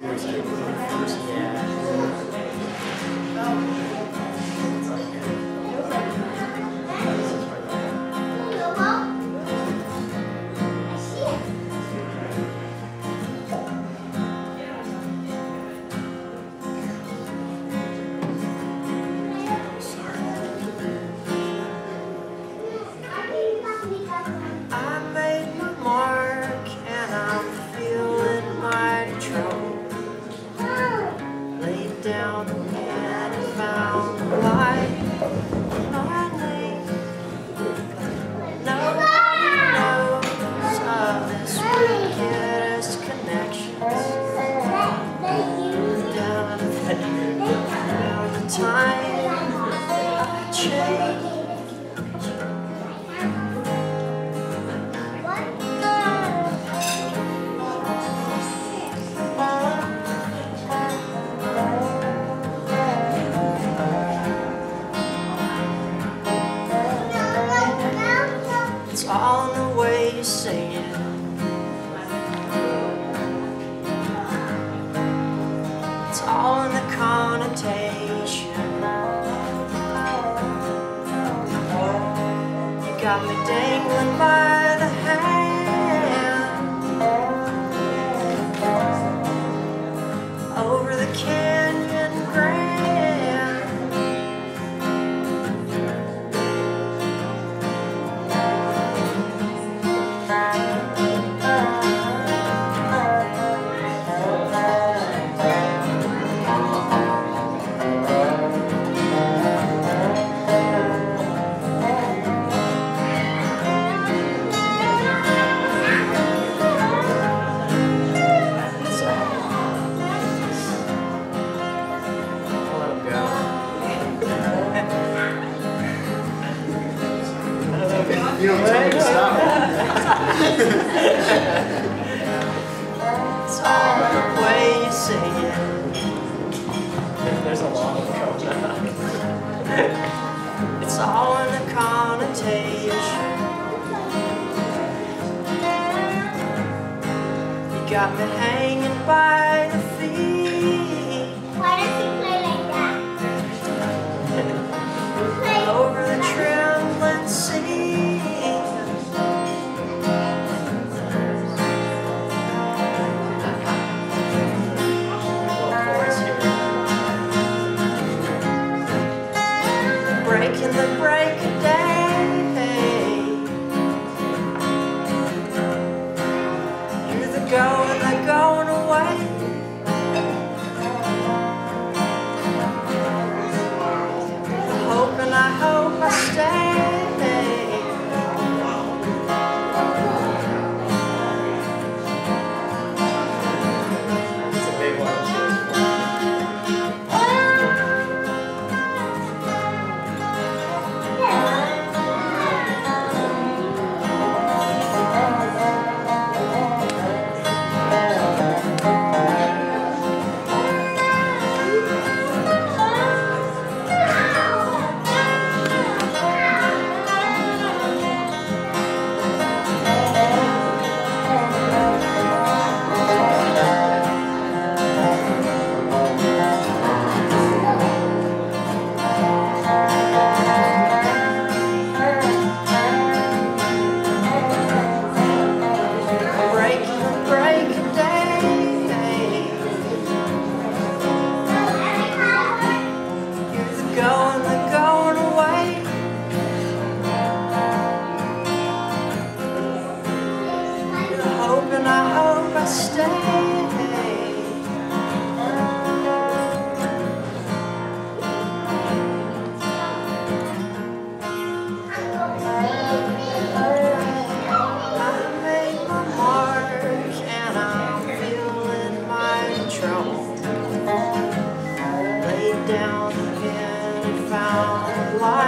Yeah. on the way you to it. It's all in the connotation You got me dangling by You don't tell me to stop. it's all the way you say it. There's a long of It's all in the connotation. You got me hanging by breaking the break of day. down and.